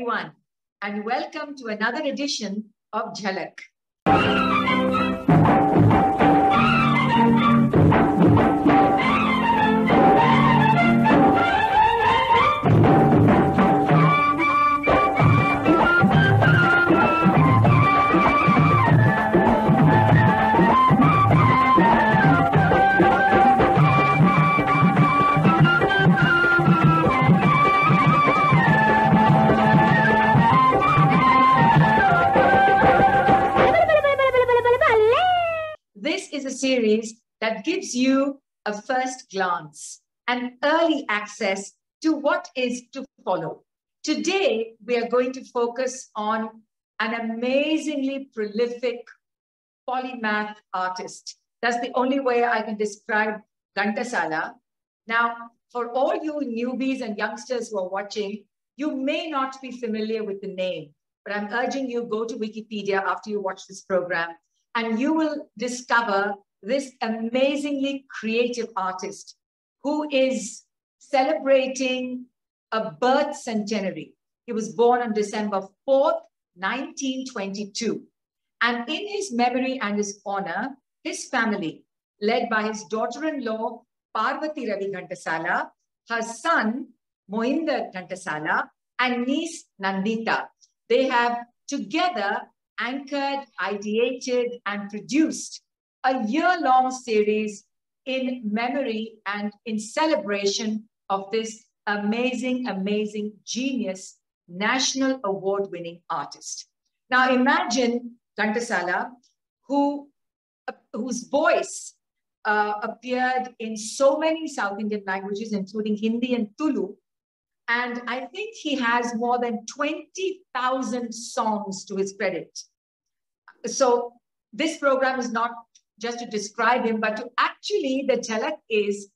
everyone, and welcome to another edition of Jhalak. Series that gives you a first glance and early access to what is to follow. Today, we are going to focus on an amazingly prolific polymath artist. That's the only way I can describe Ghantasala. Now, for all you newbies and youngsters who are watching, you may not be familiar with the name, but I'm urging you go to Wikipedia after you watch this program and you will discover this amazingly creative artist who is celebrating a birth centenary. He was born on December 4th, 1922. And in his memory and his honor, his family, led by his daughter-in-law, Parvathi Ravi Ghantasala, her son, Mohinder Ghantasala, and niece, Nandita, they have together anchored, ideated, and produced a year-long series in memory and in celebration of this amazing, amazing genius, national award-winning artist. Now imagine Ghantasala, who, uh, whose voice uh, appeared in so many South Indian languages, including Hindi and Tulu, and I think he has more than 20,000 songs to his credit. So this program is not just to describe him, but to actually, the Jhalak is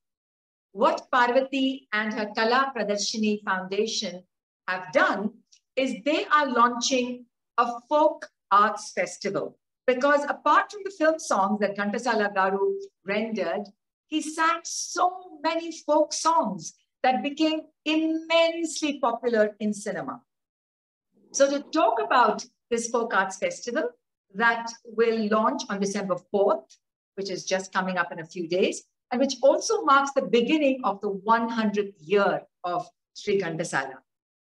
what Parvathi and her Kala Pradarshini Foundation have done is they are launching a folk arts festival. Because apart from the film songs that Ghantasala Garu rendered, he sang so many folk songs that became immensely popular in cinema. So to talk about this folk arts festival, that will launch on December 4th, which is just coming up in a few days, and which also marks the beginning of the 100th year of Sri Ghantasala.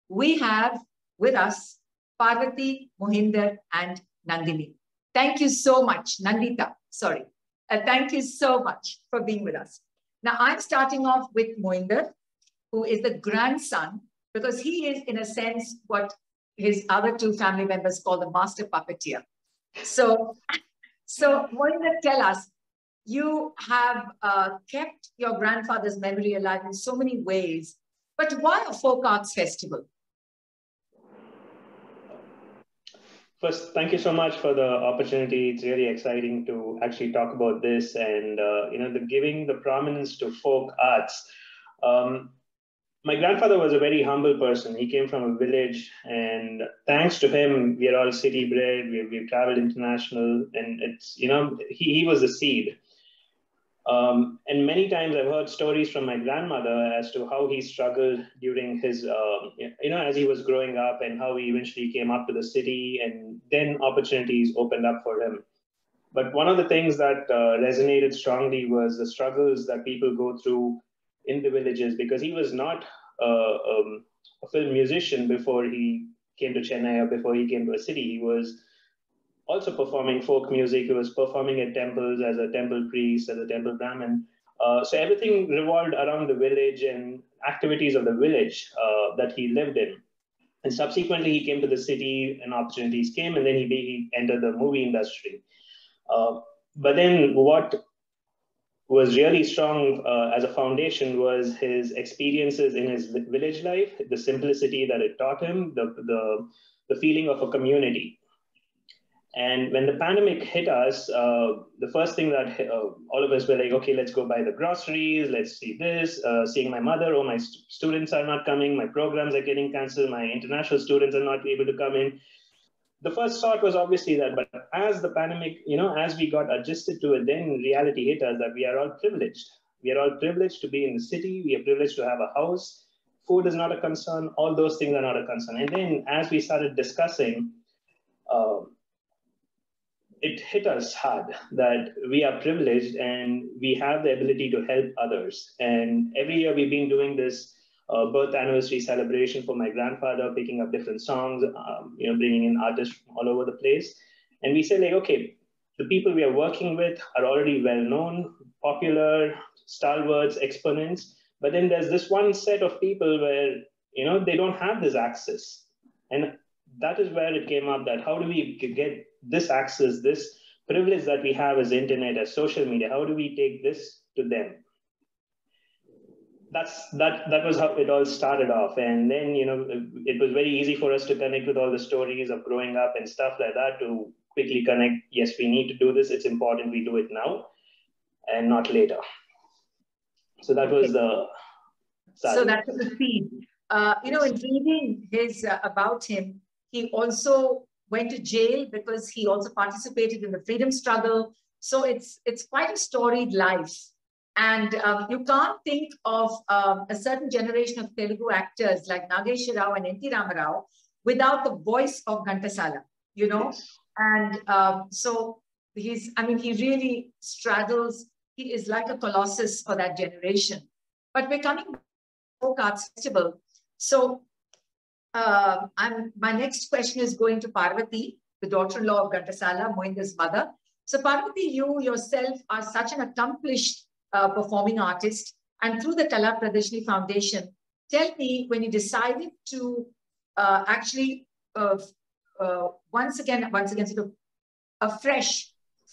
We have with us Parvathi, Mohinder, and Nandini. Thank you so much, Nandita, sorry. Uh, thank you so much for being with us. Now, I'm starting off with Mohinder, who is the grandson, because he is, in a sense, what his other two family members call the master puppeteer. So, so Mohinder, tell us, you have uh, kept your grandfather's memory alive in so many ways, but why a folk arts festival? First, thank you so much for the opportunity. It's really exciting to actually talk about this and, uh, you know, the giving the prominence to folk arts. Um, my grandfather was a very humble person. He came from a village, and thanks to him, we are all city bred. We've, we've traveled international, and it's you know he, he was the seed. Um, and many times I've heard stories from my grandmother as to how he struggled during his, uh, you know, as he was growing up, and how he eventually came up to the city, and then opportunities opened up for him. But one of the things that uh, resonated strongly was the struggles that people go through in the villages because he was not um, a film musician before he came to Chennai or before he came to a city. He was also performing folk music. He was performing at temples as a temple priest, as a temple Brahmin. Uh, so everything revolved around the village and activities of the village uh, that he lived in. And subsequently, he came to the city and opportunities came, and then he, he entered the movie industry. Uh, but then what was really strong uh, as a foundation was his experiences in his village life, the simplicity that it taught him, the, the, the feeling of a community. And when the pandemic hit us, uh, the first thing that uh, all of us were like, okay, let's go buy the groceries, let's see this, uh, seeing my mother, oh, my st students are not coming, my programs are getting canceled, my international students are not able to come in the first thought was obviously that, but as the pandemic, you know, as we got adjusted to it, then reality hit us that we are all privileged. We are all privileged to be in the city. We are privileged to have a house. food is not a concern. All those things are not a concern. And then as we started discussing, uh, it hit us hard that we are privileged and we have the ability to help others. And every year we've been doing this uh, birth anniversary celebration for my grandfather, picking up different songs, um, you know, bringing in artists from all over the place. And we say like, okay, the people we are working with are already well known, popular, stalwarts, exponents. But then there's this one set of people where, you know, they don't have this access. And that is where it came up that how do we get this access, this privilege that we have as internet, as social media, how do we take this to them? That's that that was how it all started off. And then, you know, it was very easy for us to connect with all the stories of growing up and stuff like that to quickly connect. Yes, we need to do this. It's important we do it now and not later. So that was the. So that was the seed. Uh, you know, in reading his uh, about him, he also went to jail because he also participated in the freedom struggle. So it's it's quite a storied life. And um, you can't think of um, a certain generation of Telugu actors like Nageswara Rao and N.T. Ramarao without the voice of Ghantasala, you know? Yes. And um, so he's, I mean, he really straddles, he is like a colossus for that generation. But we're coming to Folk Arts Festival. So uh, I'm, my next question is going to Parvathi, the daughter-in-law of Ghantasala, Mohinder's mother. So Parvathi, you yourself are such an accomplished uh, performing artist. And through the Kala Pradarshini Foundation, tell me when you decided to uh, actually uh, once again, once again, sort of afresh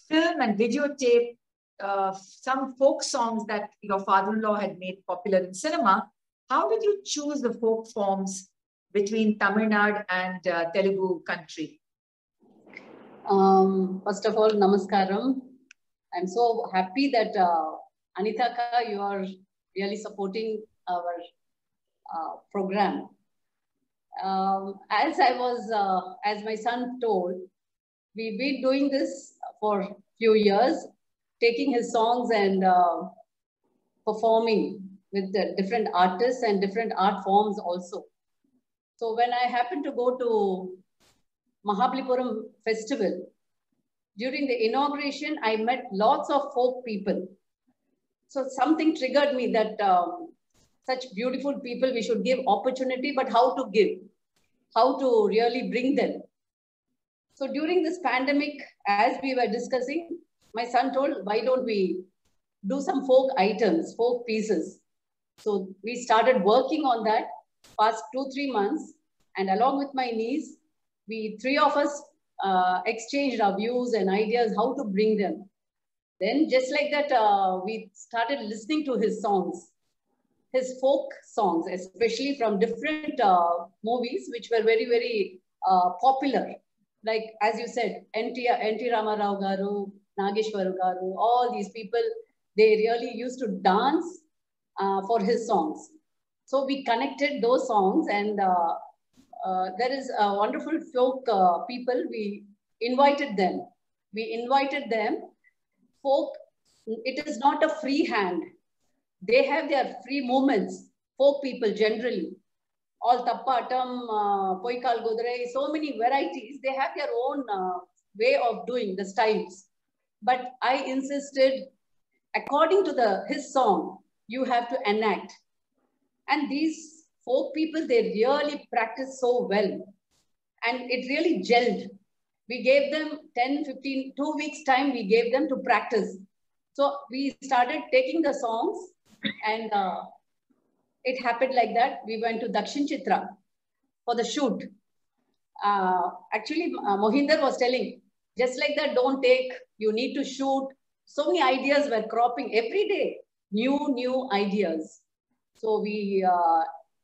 film and videotape uh, some folk songs that your father-in-law had made popular in cinema. How did you choose the folk forms between Tamil Nadu and uh, Telugu country? Um, first of all, namaskaram. I'm so happy that uh, Anita ka, you are really supporting our uh, program. Um, as I was, uh, as my son told, we've been doing this for a few years, taking his songs and uh, performing with the different artists and different art forms also. So when I happened to go to Mahabalipuram festival, during the inauguration, I met lots of folk people. So something triggered me that um, such beautiful people, we should give opportunity, but how to give, how to really bring them. So during this pandemic, as we were discussing, my son told, why don't we do some folk items, folk pieces. So we started working on that past two, three months. And along with my niece, we three of us uh, exchanged our views and ideas how to bring them. Then just like that, uh, we started listening to his songs, his folk songs, especially from different uh, movies, which were very, very uh, popular. Like, as you said, N.T. N.T. Ramarao Garu, Nageshwaru Garu, all these people, they really used to dance uh, for his songs. So we connected those songs and uh, uh, there is a wonderful folk people. We invited them. We invited them. Folk, it is not a free hand. They have their free moments. Folk people generally. All tappatam, uh, poikal gudre, so many varieties. They have their own uh, way of doing the styles. But I insisted, according to the his song, you have to enact. And these folk people, they really practice so well. And it really gelled. We gave them 10, 15, two weeks time, we gave them to practice. So we started taking the songs and uh, it happened like that. We went to Dakshin Chitra for the shoot. Uh, actually, uh, Mohinder was telling, just like that, don't take, you need to shoot. So many ideas were cropping every day, new, new ideas. So we uh,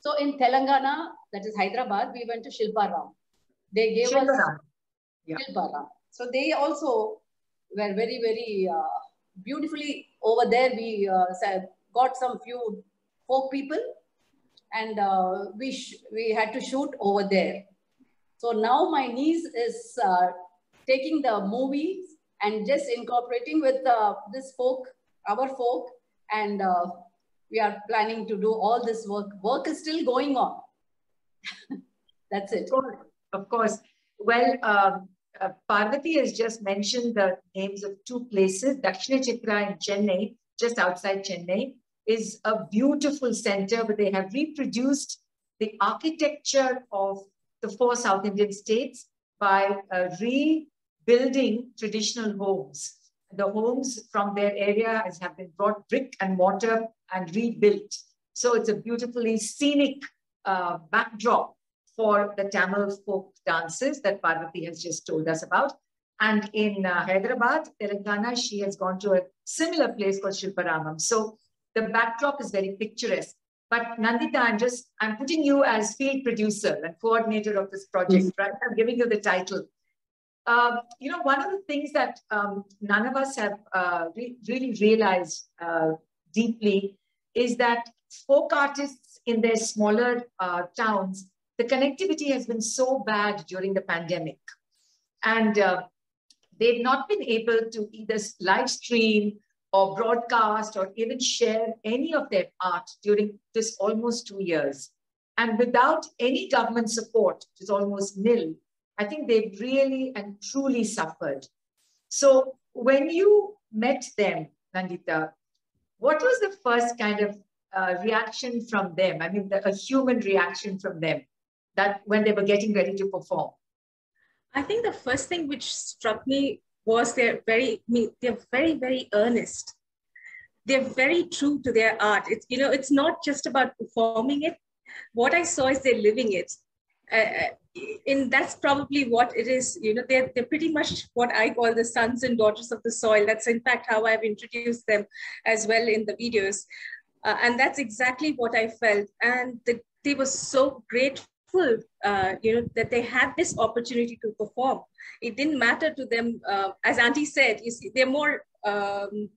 So in Telangana, that is Hyderabad, we went to Shilparam. They gave us yeah. Shilparam. So they also were very, very uh, beautifully over there. We uh, said got some few folk people and uh, we, we had to shoot over there. So now my niece is uh, taking the movies and just incorporating with uh, this folk, our folk, and uh, we are planning to do all this work. Work is still going on. That's it. Of course, Of course. Well, um, uh, Parvathi has just mentioned the names of two places. Dakshina Chitra in Chennai, just outside Chennai, is a beautiful center where they have reproduced the architecture of the four South Indian states by uh, rebuilding traditional homes. The homes from their area have been brought brick and mortar and rebuilt. So it's a beautifully scenic uh, backdrop for the Tamil folk dances that Parvathi has just told us about. And in uh, Hyderabad, Telangana, she has gone to a similar place called Shilparamam. So the backdrop is very picturesque. But Nandita, I'm just, I'm putting you as field producer and coordinator of this project, right? I'm giving you the title. Um, you know, one of the things that um, none of us have uh, re- really realized uh, deeply is that folk artists in their smaller uh, towns, the connectivity has been so bad during the pandemic. And uh, they've not been able to either live stream or broadcast or even share any of their art during this almost two years. And without any government support, which is almost nil, I think they've really and truly suffered. So when you met them, Nandita, what was the first kind of uh, reaction from them? I mean, the, a human reaction from them that when they were getting ready to perform? I think the first thing which struck me was they're very, they're very, very earnest. They're very true to their art. It's you know, it's not just about performing it. What I saw is they're living it, uh, and that's probably what it is. You know, they're they're pretty much what I call the sons and daughters of the soil. That's in fact how I've introduced them as well in the videos, uh, and that's exactly what I felt. And the, they were so grateful uh, you know, that they had this opportunity to perform. It didn't matter to them, uh, as Auntie said, you see, they're more um,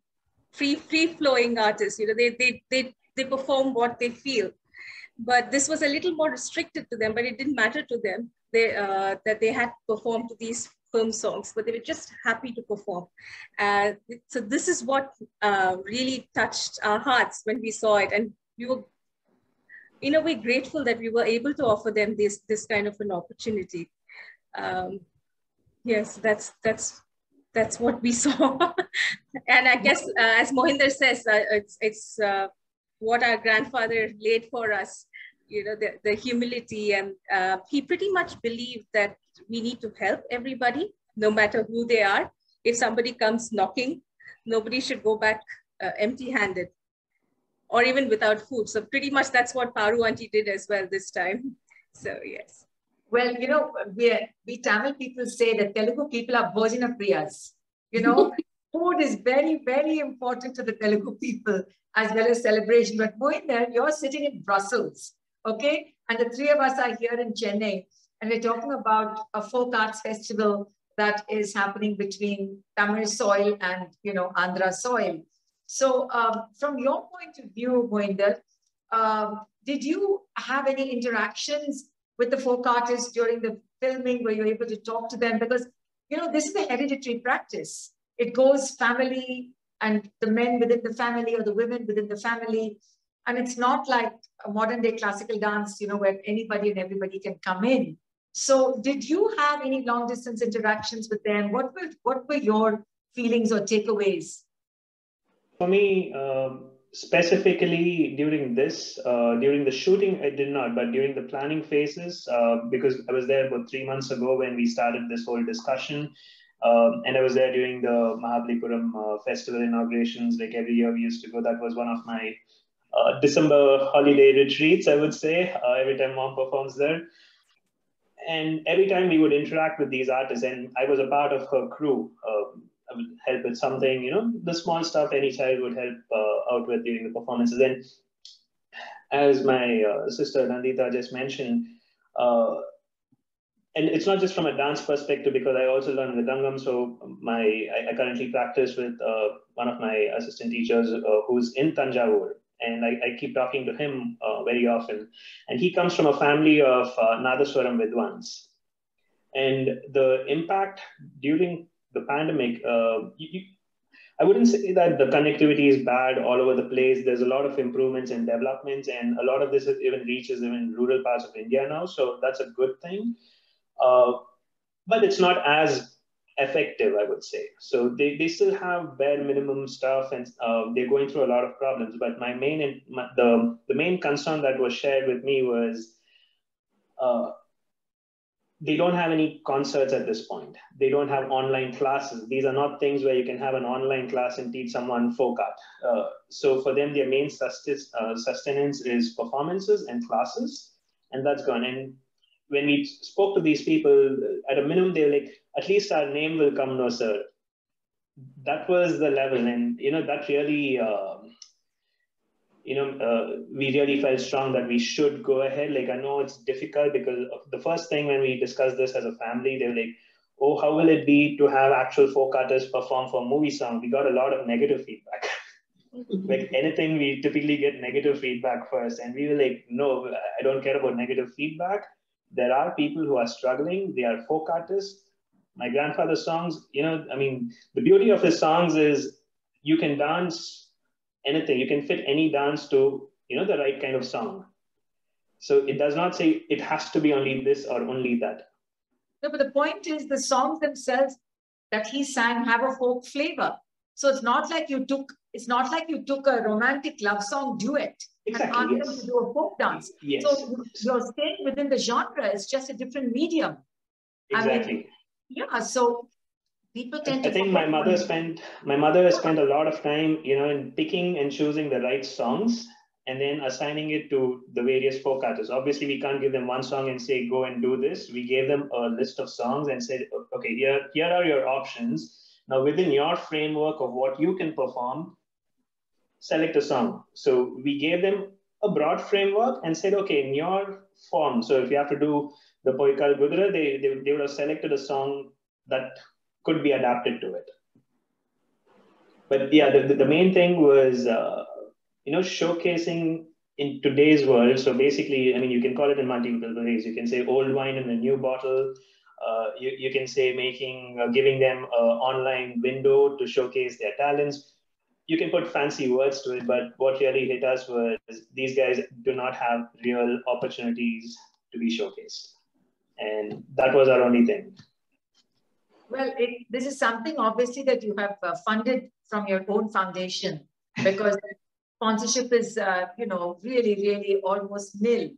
free, free flowing artists. You know, they, they, they, they perform what they feel. But this was a little more restricted to them, but it didn't matter to them they, uh, that they had performed to these film songs, but they were just happy to perform. Uh, so this is what uh, really touched our hearts when we saw it. And we were in a way grateful that we were able to offer them this this kind of an opportunity. Um, yes that's that's that's what we saw. And i guess uh, as mohinder says uh, it's it's uh, what our grandfather laid for us you know the, the humility. And uh, he pretty much believed that we need to help everybody no matter who they are. If somebody comes knocking nobody should go back uh, empty handed or even without food. So pretty much that's what Paru Auntie did as well this time. So yes. Well, you know, we, we Tamil people say that Telugu people are Bhojana Priyas. You know, food is very, very important to the Telugu people as well as celebration. But Mohinder, you're sitting in Brussels, okay? And the three of us are here in Chennai, and we're talking about a folk arts festival that is happening between Tamil soil and, you know, Andhra soil. So um, from your point of view, Mohinder, um, did you have any interactions with the folk artists during the filming? Were you able to talk to them? Because, you know, this is a hereditary practice. It goes family and the men within the family or the women within the family. And it's not like a modern day classical dance, you know, where anybody and everybody can come in. So did you have any long distance interactions with them? What were, what were your feelings or takeaways? For me, uh, specifically during this, uh, during the shooting, I did not, but during the planning phases, uh, because I was there about three months ago when we started this whole discussion. Um, and I was there during the Mahabalipuram uh, festival inaugurations, like every year we used to go. That was one of my uh, December holiday retreats, I would say, uh, every time mom performs there. And every time we would interact with these artists, and I was a part of her crew. Um, help with something, you know, the small stuff any child would help uh, out with during the performances. And as my uh, sister Nandita just mentioned, uh, and it's not just from a dance perspective because I also learn Mridangam. So my I, I currently practice with uh, one of my assistant teachers uh, who's in Tanjavur, and I, I keep talking to him uh, very often. And he comes from a family of uh, Nadaswaram Vidwans. And the impact during the pandemic, uh, you, you, I wouldn't say that the connectivity is bad all over the place. There's a lot of improvements and developments, and a lot of this even reaches even rural parts of India now. So that's a good thing. Uh, but it's not as effective, I would say. So they, they still have bare minimum stuff and uh, they're going through a lot of problems. But my main, my, the, the main concern that was shared with me was uh, they don't have any concerts at this point. They don't have online classes. These are not things where you can have an online class and teach someone folk art. Uh, so for them, their main uh, sustenance is performances and classes, and that's gone. And when we spoke to these people, at a minimum, they were like, at least our name will come, no, sir. That was the level. And, you know, that really, uh, you know, uh, we really felt strong that we should go ahead. Like, I know it's difficult because the first thing when we discussed this as a family, they were like, oh, how will it be to have actual folk artists perform for a movie song? We got a lot of negative feedback. like anything, we typically get negative feedback first. And we were like, no, I don't care about negative feedback there are people who are struggling. They are folk artists. My grandfather's songs, you know, I mean, the beauty of his songs is you can dance anything. You can fit any dance to, you know, the right kind of song. Mm. So it does not say it has to be only this or only that. No, but the point is the songs themselves that he sang have a folk flavor. So it's not like you took, it's not like you took a romantic love song duet exactly, and asked yes. them to do a folk dance. Yes. So you're staying within the genre, it's just a different medium. Exactly. I mean, yeah, so people tend I, I think my mother spent my mother has spent a lot of time, you know, in picking and choosing the right songs and then assigning it to the various folk artists. Obviously, we can't give them one song and say, go and do this. We gave them a list of songs and said, okay, here, here are your options. Now, within your framework of what you can perform, select a song. So we gave them a broad framework and said, okay, in your form, so if you have to do the Poikal Gudra, they, they, they would have selected a song that could be adapted to it. But yeah, the, the main thing was, uh, you know, showcasing in today's world. So basically, I mean, you can call it in multiple ways. You can say old wine in a new bottle. Uh, you, you can say making, uh, giving them an online window to showcase their talents you can put fancy words to it, but what really hit us was these guys do not have real opportunities to be showcased. And that was our only thing. Well, it, this is something obviously that you have uh, funded from your own foundation because sponsorship is, uh, you know, really, really almost nil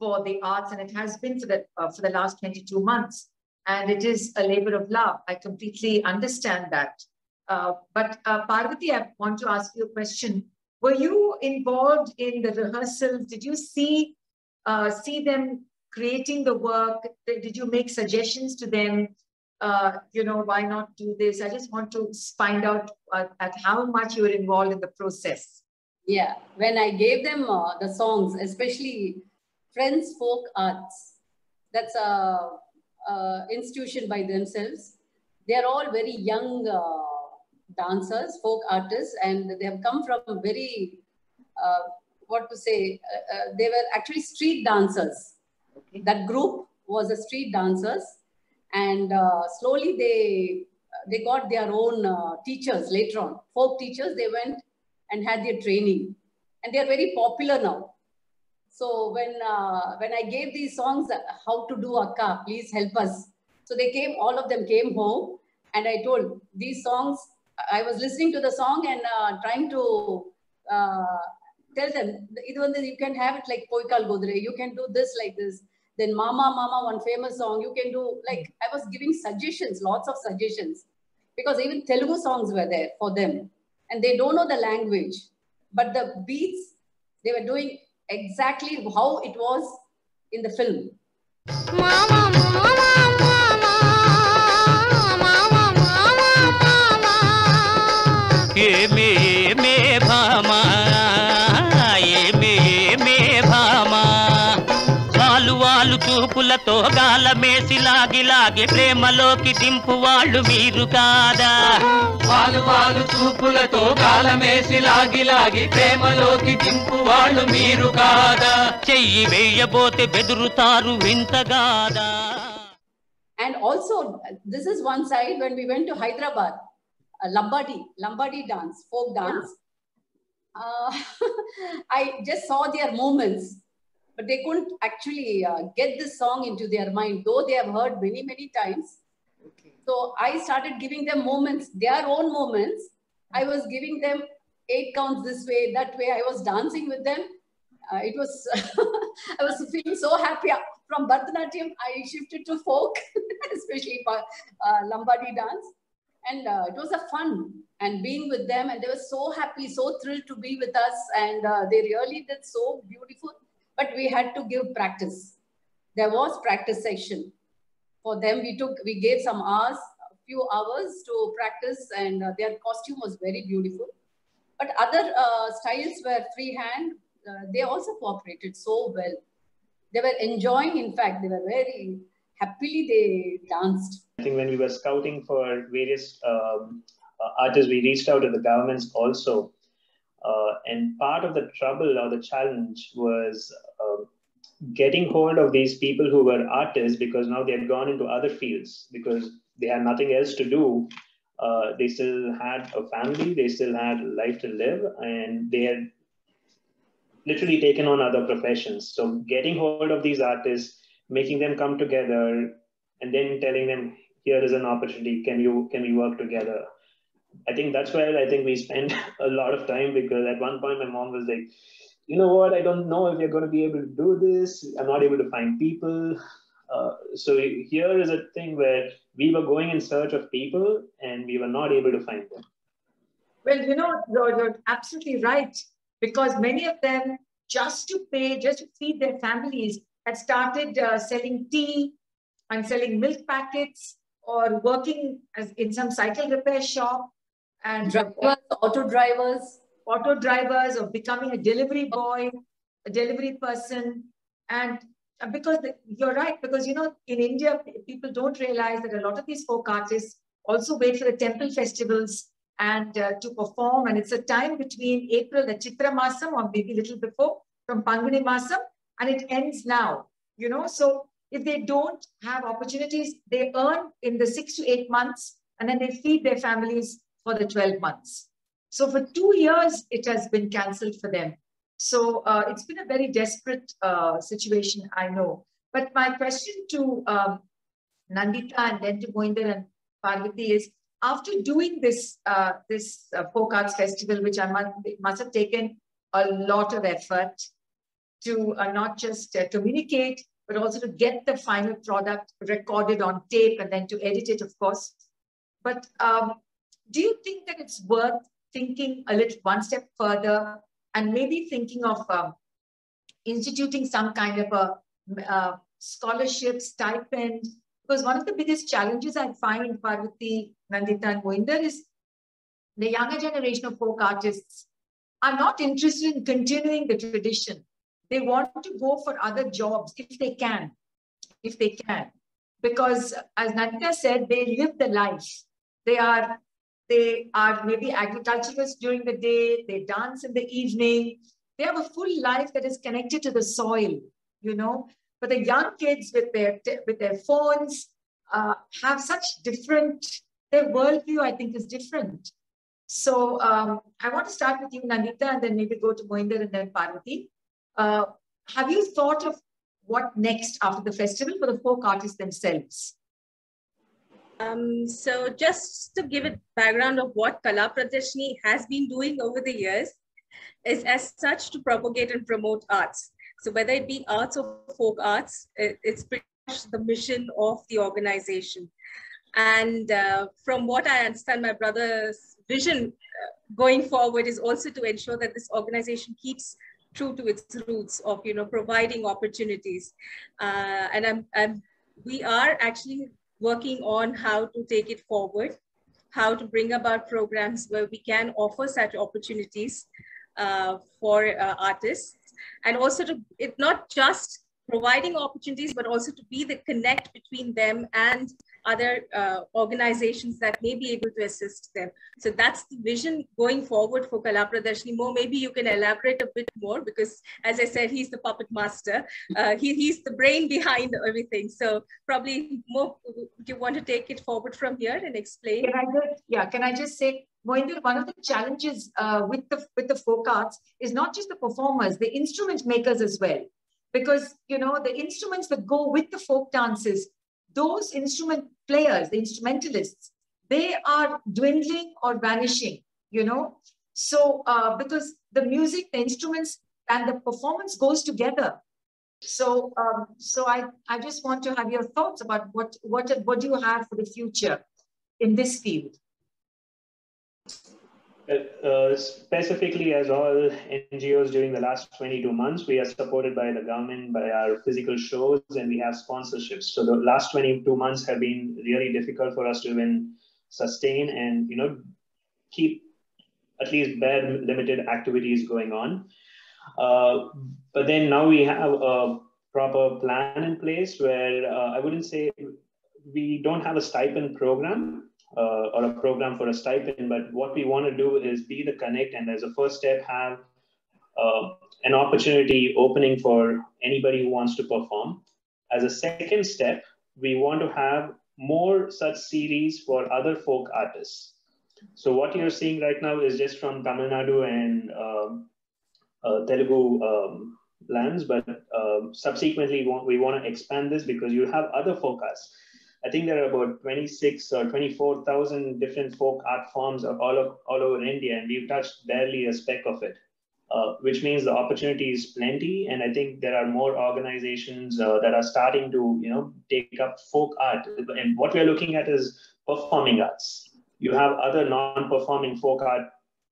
for the arts, and it has been for the uh, for the last 22 months. And it is a labor of love. I completely understand that. Uh, but uh, Parvathi, I want to ask you a question. Were you involved in the rehearsals? Did you see uh, see them creating the work? Did you make suggestions to them? Uh, you know, why not do this? I just want to find out uh, at how much you were involved in the process. Yeah, when I gave them uh, the songs, especially Friends Folk Arts, that's a, a institution by themselves. They are all very young dancers, folk artists, and they have come from very, uh, what to say, uh, uh, they were actually street dancers. Okay. That group was a street dancers, and uh, slowly they they got their own uh, teachers later on, folk teachers. They went and had their training, and they are very popular now. So when uh, when I gave these songs, how to do akka, please help us. So they came, all of them came home, and I told these songs I was listening to the song and uh, trying to uh, tell them, you can have it like Poikal Godre, you can do this like this. Then Mama Mama, one famous song, you can do like, I was giving suggestions, lots of suggestions. Because even Telugu songs were there for them. And they don't know the language. But the beats, They were doing exactly how it was in the film. Mama, mama, తోగాల మేసి లాగి లాగి ప్రేమలోకి దింపు వాళ్ళు మీరు కాదా? వాళ్ళు వాళ్ళు చూపులతో గాల మేసి లాగి లాగి ప్రేమలోకి దింపు వాళ్ళు మీరు కాదా? చెయ్యి వేయబోతే బెదురుతారు వింతగాదా and also this is one side when we went to Hyderabad Lambadi Lambadi dance folk dance I just saw their moments but they couldn't actually uh, get this song into their mind, though they have heard many, many times. Okay. So I started giving them moments, their own moments. I was giving them eight counts this way, that way. I was dancing with them. Uh, it was, I was feeling so happy. From Bharatanatyam, I shifted to folk, especially for uh, Lambadi dance. And uh, it was a fun and being with them. And they were so happy, so thrilled to be with us. And uh, they really did so beautiful. But we had to give practice. There was practice session for them. We took, we gave some hours, a few hours to practice, and uh, their costume was very beautiful. But other uh, styles were freehand. Uh, they also cooperated so well. They were enjoying, in fact, they were very happily they danced. I think when we were scouting for various um, uh, artists, we reached out to the governments also. Uh, and part of the trouble or the challenge was uh, getting hold of these people who were artists because now they had gone into other fields because they had nothing else to do. Uh, they still had a family, they still had life to live, and they had literally taken on other professions. So getting hold of these artists, making them come together, and then telling them, here is an opportunity. Can you can we work together? I think that's where I think we spent a lot of time because at one point my mom was like, you know what, I don't know if you're going to be able to do this. I'm not able to find people. Uh, so here is a thing where we were going in search of people and we were not able to find them. Well, you know, you're, absolutely right because many of them, just to pay, just to feed their families, had started uh, selling tea and selling milk packets or working as in some cycle repair shop and Drivers, auto drivers, auto drivers or becoming a delivery boy, a delivery person. And because the, you're right, because you know, in India, people don't realize that a lot of these folk artists also wait for the temple festivals and uh, to perform. And it's a time between April, the Chitra Masam, or maybe a little before, from Panguni Masam, and it ends now, you know. So if they don't have opportunities, they earn in the six to eight months, and then they feed their families for the 12 months. So for two years, it has been cancelled for them. So uh, it's been a very desperate uh, situation, I know. But my question to um, Nandita and then to Mohinder and Parvathi is, after doing this uh, this uh, folk arts festival, which I must, must have taken a lot of effort to uh, not just uh, communicate, but also to get the final product recorded on tape and then to edit it, of course. But um, do you think that it's worth thinking a little one step further and maybe thinking of um, instituting some kind of a uh, scholarship stipend? Because one of the biggest challenges I find, Parvathi, Nandita, and Mohinder, is the younger generation of folk artists are not interested in continuing the tradition. They want to go for other jobs if they can, if they can. Because as Nandita said, they live the life. They are they are maybe agriculturists during the day, they dance in the evening. They have a full life that is connected to the soil, you know. But the young kids with their with their phones uh, have such different, their worldview, I think, is different. So um, I want to start with you, Nandita, and then maybe go to Mohinder and then Parvathi. Uh, have you thought of what next after the festival for the folk artists themselves? Um, so just to give a background of what Kala Pradarshini has been doing over the years is as such to propagate and promote arts. So whether it be arts or folk arts, it, it's pretty much the mission of the organization. And uh, from what I understand, my brother's vision uh, going forward is also to ensure that this organization keeps true to its roots of you know providing opportunities uh, and I'm, I'm we are actually working on how to take it forward how to bring about programs where we can offer such opportunities uh, for uh, artists. And also to it not just providing opportunities but also to be the connect between them and other uh, organizations that may be able to assist them. So that's the vision going forward for Kala Pradarshini. Mo, maybe you can elaborate a bit more because, as I said, he's the puppet master. Uh, he, he's the brain behind everything. So probably more, you want to take it forward from here and explain? Can I just, yeah, can I just say, Mohinder, one of the challenges uh, with the with the folk arts is not just the performers, the instrument makers as well. Because you know the instruments that go with the folk dances those instrument players, the instrumentalists, they are dwindling or vanishing, you know? So, uh, because the music, the instruments, and the performance goes together. So, um, so I, I just want to have your thoughts about what, what, what do you have for the future in this field? Uh, specifically, as all NGOs during the last 22 months, we are supported by the government, by our physical shows, and we have sponsorships. So the last 22 months have been really difficult for us to even sustain and you know keep at least bare limited activities going on. Uh, but then now we have a proper plan in place where uh, I wouldn't say we don't have a stipend program uh, or a program for a stipend. But what we want to do is be the connect, and as a first step, have uh, an opportunity opening for anybody who wants to perform. As a second step, we want to have more such series for other folk artists. So what you're seeing right now is just from Tamil Nadu and um, uh, Telugu um, lands, but uh, subsequently we want, we want to expand this because you have other folk. I think there are about 26 or 24,000 different folk art forms all, of, all over India, and we've touched barely a speck of it, uh, which means the opportunity is plenty. And I think there are more organizations uh, that are starting to, you know, take up folk art. And what we're looking at is performing arts. You have other non-performing folk art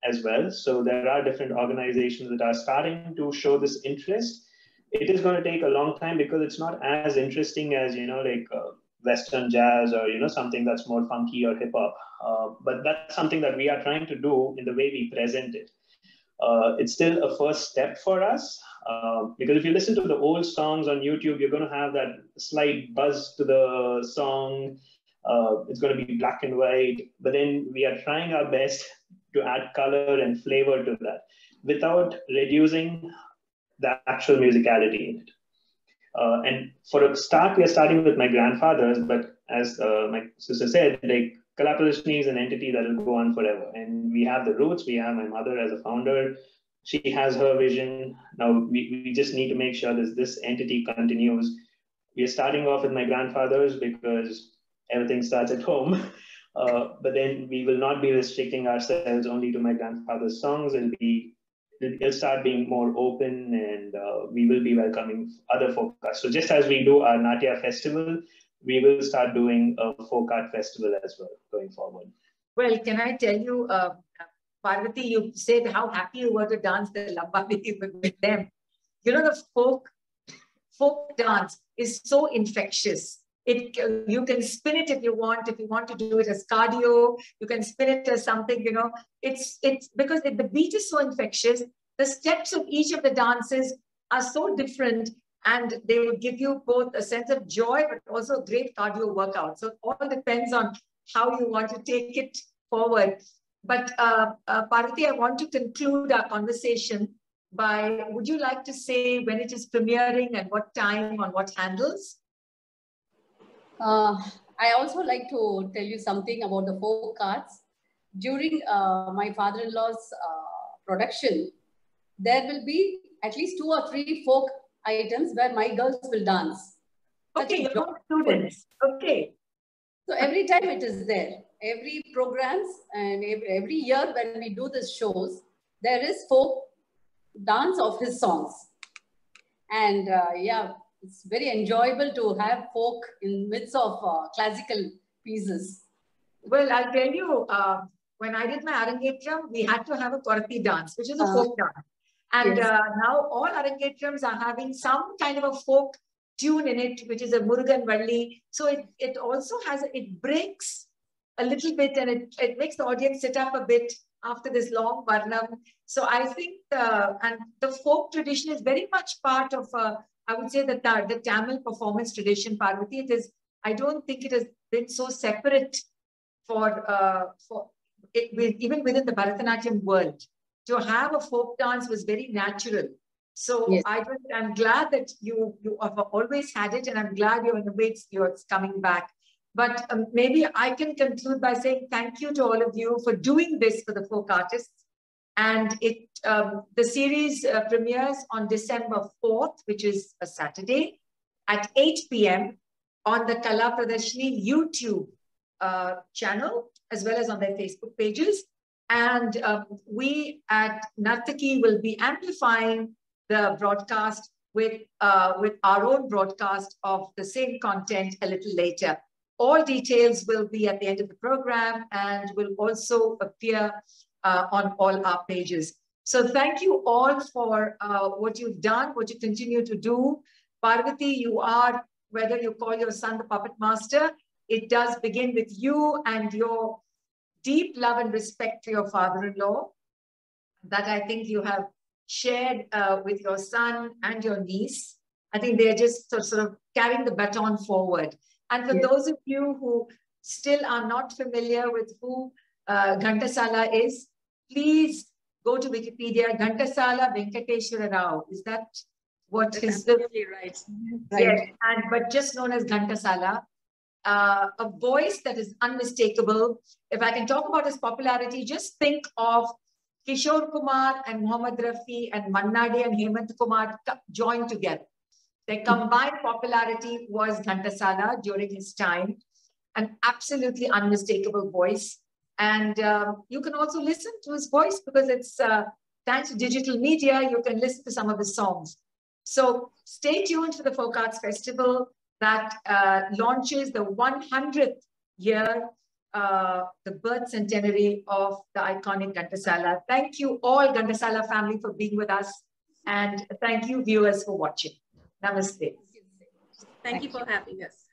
as well. So there are different organizations that are starting to show this interest. It is going to take a long time because it's not as interesting as, you know, like uh, Western jazz or you know something that's more funky or hip hop. Uh, but that's something that we are trying to do in the way we present it. Uh, it's still a first step for us uh, because if you listen to the old songs on YouTube, you're going to have that slight buzz to the song. Uh, it's going to be black and white, but then we are trying our best to add color and flavor to that without reducing the actual musicality in it. Uh, and for a start, we are starting with my grandfathers, but as uh, my sister said, like Kala is an entity that will go on forever. And we have the roots, we have my mother as a founder. She has her vision. Now we, we just need to make sure that this entity continues. We are starting off with my grandfathers because everything starts at home. Uh, but then we will not be restricting ourselves only to my grandfather's songs. It'll be it'll start being more open and uh, we will be welcoming other folk arts. So just as we do our Natya festival, we will start doing a folk art festival as well going forward. Well, can I tell you, uh, Parvathi, you said how happy you were to dance the Lambadi with them. You know, the folk, folk dance is so infectious. It, you can spin it if you want. If you want to do it as cardio, you can spin it as something. You know, it's it's because it, the beat is so infectious. The steps of each of the dances are so different, and they will give you both a sense of joy, but also a great cardio workout. So it all depends on how you want to take it forward. But uh, uh, Parvathi, I want to conclude our conversation by, would you like to say when it is premiering and what time on what handles? Uh, I also like to tell you something about the folk arts. During uh, my father-in-law's uh, production, there will be at least two or three folk items where my girls will dance. Okay, your students. Okay. So every time it is there. Every programs and every, every year when we do these shows, there is folk dance of his songs. And uh, yeah, it's very enjoyable to have folk in midst of uh, classical pieces. Well, I'll tell you, uh, when I did my Arangetram, we had to have a Korati dance, which is a Uh. folk dance. And Yes. uh, now all Arangetrams are having some kind of a folk tune in it, which is a Murugan Valli. So it, it also has, it breaks a little bit and it, it makes the audience sit up a bit after this long Varnam. So I think, the, and the folk tradition is very much part of, uh, I would say that the, the Tamil performance tradition, Parvathi, it is, I don't think it has been so separate for, uh, for it, with, even within the Bharatanatyam world. To have a folk dance was very natural. So Yes. I I'm glad that you you have always had it, and I'm glad you're in the waits, you're coming back. But um, maybe I can conclude by saying thank you to all of you for doing this for the folk artists. And it um, the series uh, premieres on December 4th, which is a Saturday, at 8 p.m. on the Kala Pradarshini YouTube uh, channel, as well as on their Facebook pages. And um, we at Narthaki will be amplifying the broadcast with, uh, with our own broadcast of the same content a little later. All details will be at the end of the program and will also appear uh, on all our pages. So thank you all for uh, what you've done, what you continue to do. Parvathi, you are, whether you call your son the puppet master, it does begin with you and your deep love and respect for your father-in-law that I think you have shared uh, with your son and your niece. I think they're just sort sort of carrying the baton forward. And for Yes. those of you who still are not familiar with who uh, Ghantasala is, please go to Wikipedia. Ghantasala Venkateshwara Rao. Is that what That's his absolutely right. Yes, and but just known as Ghantasala. Uh, a voice that is unmistakable. If I can talk about his popularity, just think of Kishore Kumar and Muhammad Rafi and Manna Dey and Hemant Kumar joined together. Their combined popularity was Ghantasala during his time, an absolutely unmistakable voice. And um, you can also listen to his voice because it's uh, thanks to digital media, you can listen to some of his songs. So stay tuned for the Folk Arts Festival that uh, launches the 100th year, uh, the birth centenary of the iconic Ghantasala. Thank you all, Ghantasala family, for being with us. And thank you, viewers, for watching. Namaste. Thank you for having us.